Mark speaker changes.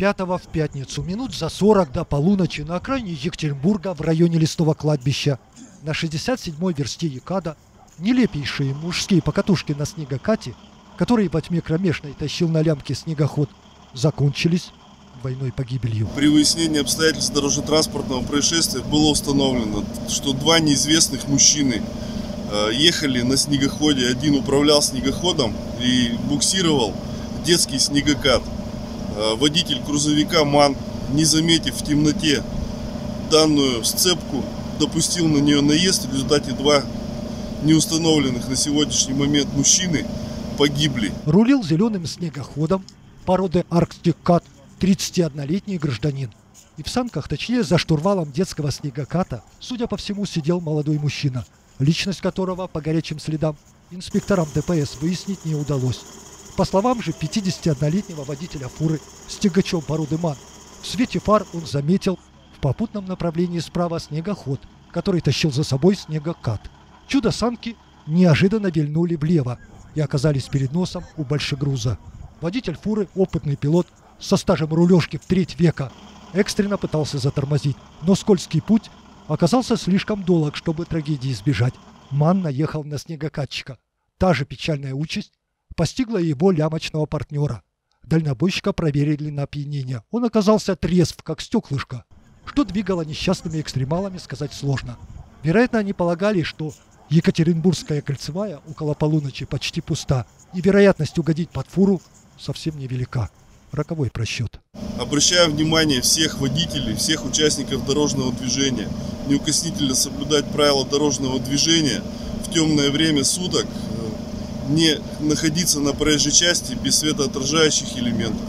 Speaker 1: 5 в пятницу, минут за 40 до полуночи на окраине Екатеринбурга в районе лесного кладбища на 67-й версте Якада нелепейшие мужские покатушки на снегокате, которые во тьме кромешной тащил на лямке снегоход, закончились двойной погибелью.
Speaker 2: При выяснении обстоятельств дорожно-транспортного происшествия было установлено, что два неизвестных мужчины э, ехали на снегоходе. Один управлял снегоходом и буксировал детский снегокат. Э, водитель грузовика МАН, не заметив в темноте данную сцепку, допустил на нее наезд. В результате два неустановленных на сегодняшний момент мужчины погибли.
Speaker 1: Рулил зеленым снегоходом породы Арктик Кат 31-летний гражданин. И в санках, точнее за штурвалом детского снегоката, судя по всему, сидел молодой мужчина, личность которого по горячим следам инспекторам ДПС выяснить не удалось. По словам же 51-летнего водителя фуры с тягачом породы МАН, в свете фар он заметил в попутном направлении справа снегоход, который тащил за собой снегокат. Чудо-санки неожиданно вильнули влево и оказались перед носом у большегруза. Водитель фуры, опытный пилот, со стажем рулежки в треть века, экстренно пытался затормозить, но скользкий путь оказался слишком долг, чтобы трагедии избежать. Ман наехал на снегокатчика. Та же печальная участь постигла его лямочного партнера. Дальнобойщика проверили на опьянение. Он оказался трезв, как стеклышко. Что двигало несчастными экстремалами, сказать сложно. Вероятно, они полагали, что Екатеринбургская кольцевая около полуночи почти пуста, и вероятность угодить под фуру совсем невелика роковой просчет.
Speaker 2: Обращаю внимание всех водителей, всех участников дорожного движения неукоснительно соблюдать правила дорожного движения в темное время суток, не находиться на проезжей части без светоотражающих элементов.